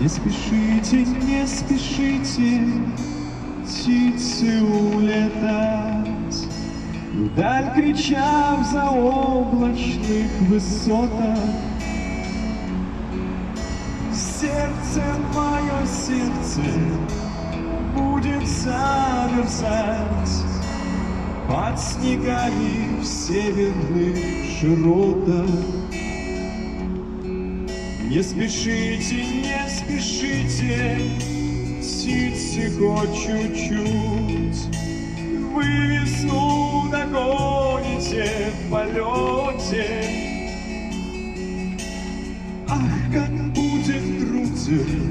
Не спешите, не спешите, птицы улетать, Вдаль крича в заоблачных высотах. Сердце мое, сердце будет замерзать Под снегами в северных широтах. Не спешите, не спешите, птицы хоть чуть-чуть. Вы весну догоните в полете. Ах, как будет труден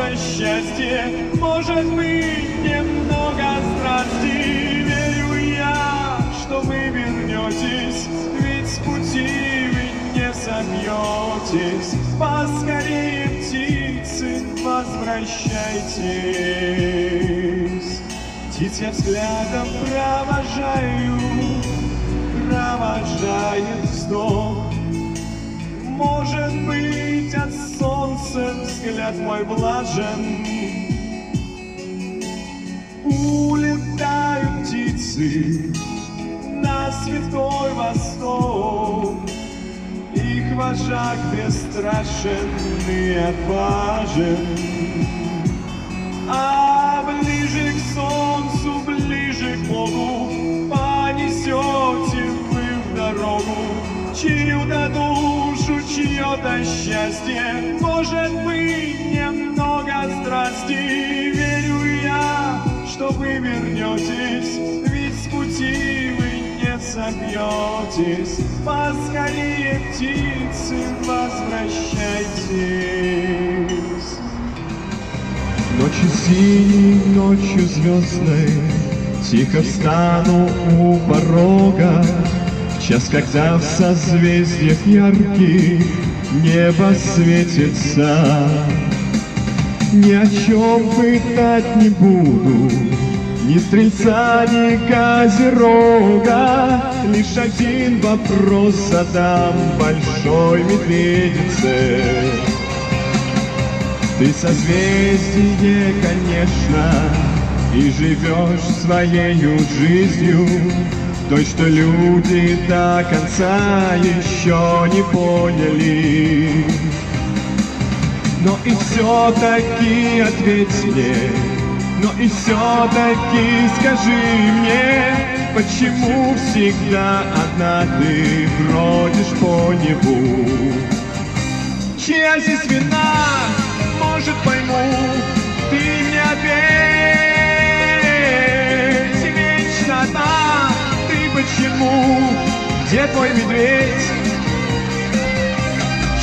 чье-то счастье, Может быть, немного страсти. Верю я, что вы вернетесь, Ведь с пути вы не собьетесь. Поскорее, птицы, возвращайтесь. Птиц я взглядом провожаю, провожает вздох. Взгляд мой блажен. Улетают птицы на святой восток. Их вожак бесстрашен и отважен. А ближе к солнцу, ближе к Богу Понесете вы в дорогу Чью-то душу, чье-то счастье Может быть, немного страсти. Верю я, что вы вернетесь Ведь с пути вы не собьетесь. Поскорее, птицы, возвращайтесь. Ночью синей, ночью звездной Тихо встану у порога. В час, когда в созвездиях ярких Небо светится. Ни о чем пытать не буду. Ни стрельца, ни козерога. Лишь один вопрос задам Большой медведице. Ты созвездие, конечно, И живешь своею жизнью, Той, что люди до конца еще не поняли. Но и все-таки ответь мне, но и все-таки скажи мне, Почему всегда одна ты бродишь по небу? Чья здесь вина? может пойму, ты мне ответь, почему, где твой медведь?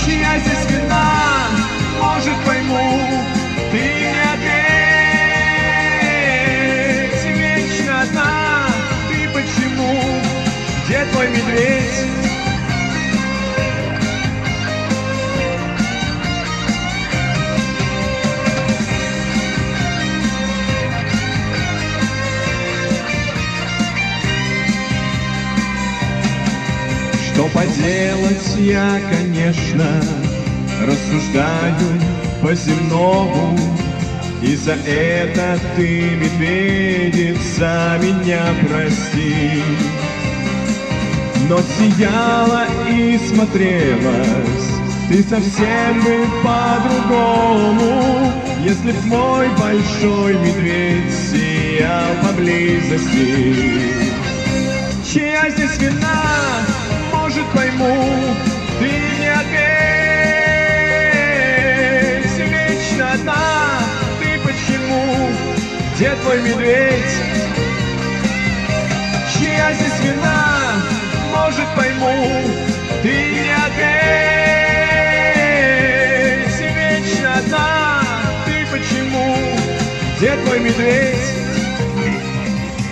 Чья здесь вина, может пойму, ты мне ответь, вечно одна, ты почему, где твой медведь? Я, конечно, рассуждаю по-земному, И за это ты, медведица, меня прости. Но сияла и смотрелась ты совсем бы по-другому, Если б мой большой медведь сиял поблизости. Чья здесь вина? Пойму, ты не ответь, вечно одна, ты почему, где твой медведь? Чья здесь вина, может пойму, ты не ответь, вечно одна, ты почему, где твой медведь?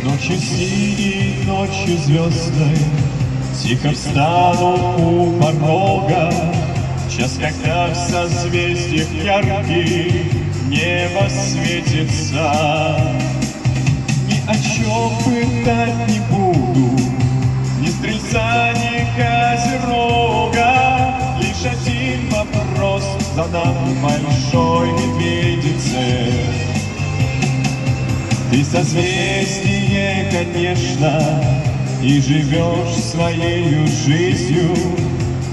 Ночью синей, ночью звездной Тихо встану у порога, Час, когда в созвездиях ярких Небо светится. Ни о чем пытать не буду, Ни стрельца, ни козерога, Лишь один вопрос задам большой медведице. Ты созвездие, конечно, И живешь своей жизнью,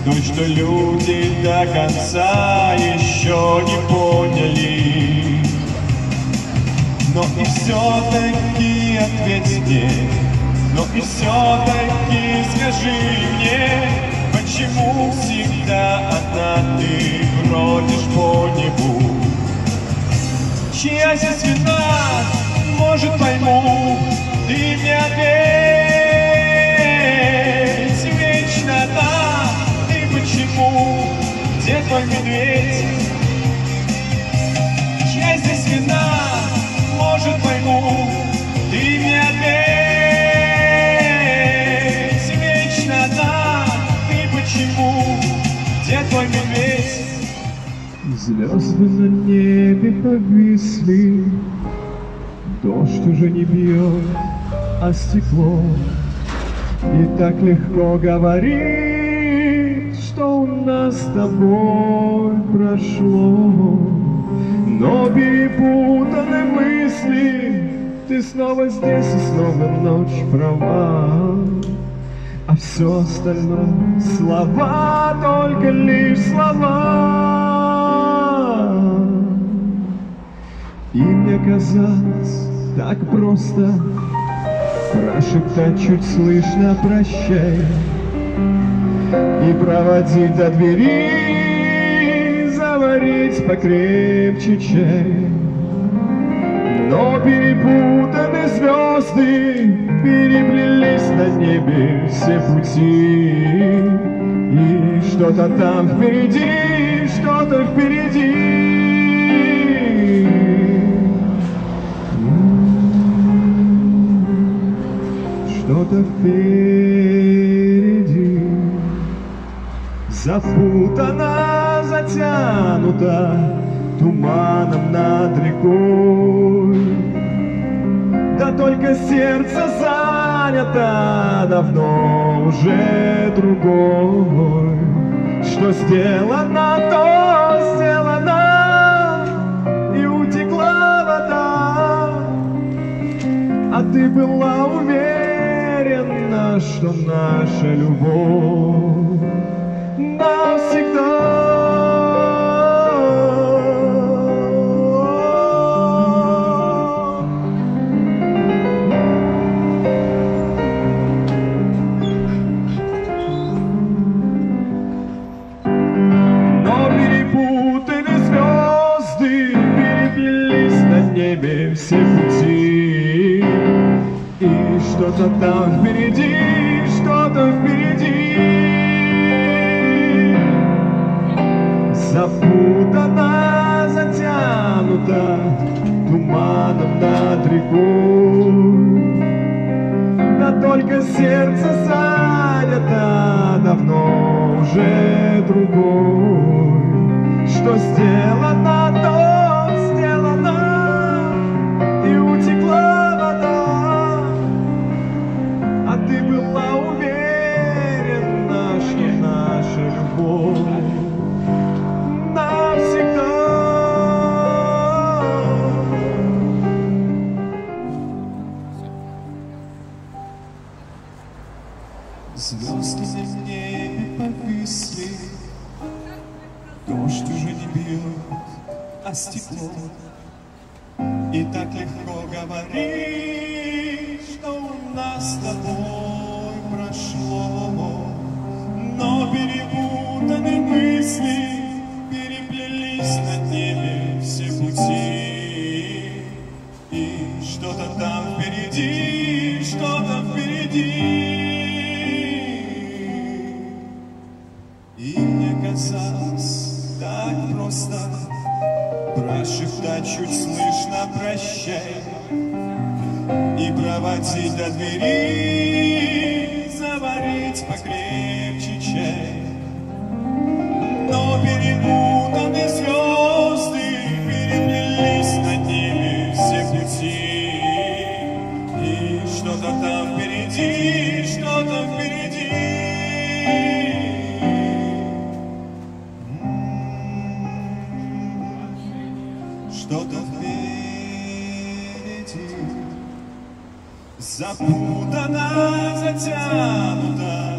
Той, что люди до конца еще не поняли. Но и все-таки ответь мне, но и все-таки скажи мне, Почему всегда одна ты бродишь по небу? Чья здесь вина, может пойму, ты мне ответь твой медведь? Чья здесь вина, может пойму, ты мне ответь Вечно та, ты почему, где твой медведь? Звезды на небе повисли, Дождь уже не бьет, а стекло. И так легко говорить, что у нас с тобой прошло. Но перепутаны мысли, ты снова здесь и снова ночь права. А все остальное слова, только лишь слова. И мне казалось так просто Прошептать чуть слышно прощай И проводить до двери Заварить покрепче чай. Но перепутаны звезды Переплелись на небе все пути. И что-то там впереди, что-то впереди. Что-то впереди Запутано, затянуто Туманом над рекой. Да только сердце занято Давно уже другой. Что сделано, то сделано И утекла вода. А ты была уверена, что наша любовь небе все пути. И что-то там впереди, что-то впереди. Запутано, затянуто туманом над рекой. Да только сердце занято давно уже другой. Что сделано, Звезды на небе повисли, Дождь уже не бьет, а стекло. И так легко говорить, что у нас с тобой прошло. Но перепутаны мысли, Доберусь до двери, заварить покрепче чай. Но перепутаны звезды, переплелись над ними все пути. И что-то там впереди, что-то впереди. М-м-м. Что-то впереди. Запутана, затянута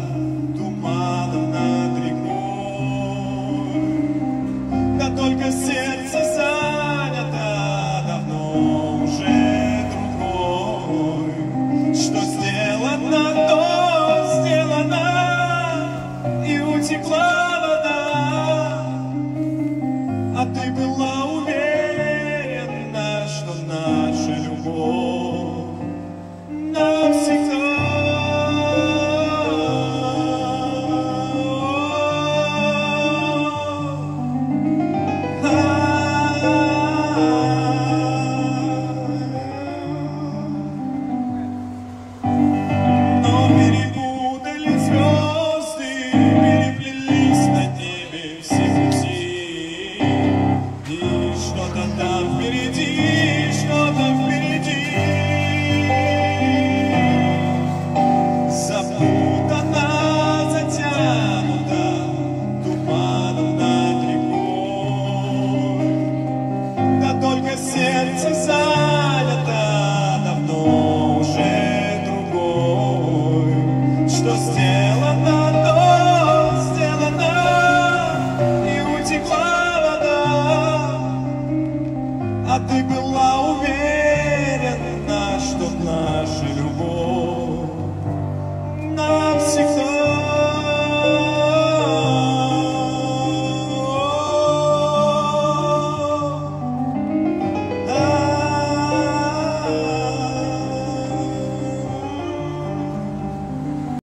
А ты была уверена, что наша любовь